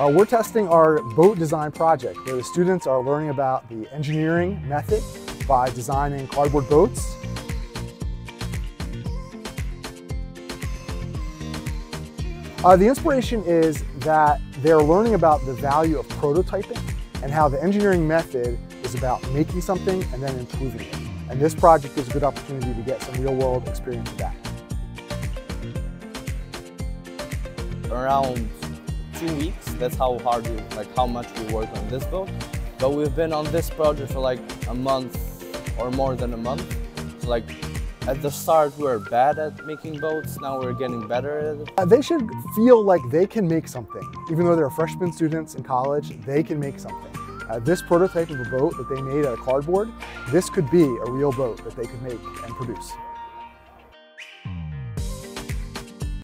Uh, we're testing our boat design project where the students are learning about the engineering method by designing cardboard boats. Uh, the inspiration is that they're learning about the value of prototyping and how the engineering method is about making something and then improving it. And this project is a good opportunity to get some real world experience with that. Around two weeks. That's how hard we, like how much we work on this boat. But we've been on this project for like a month or more than a month. So like at the start we were bad at making boats, now we're getting better at it. Uh, they should feel like they can make something. Even though they're freshman students in college, they can make something. Uh, this prototype of a boat that they made out of cardboard, this could be a real boat that they could make and produce.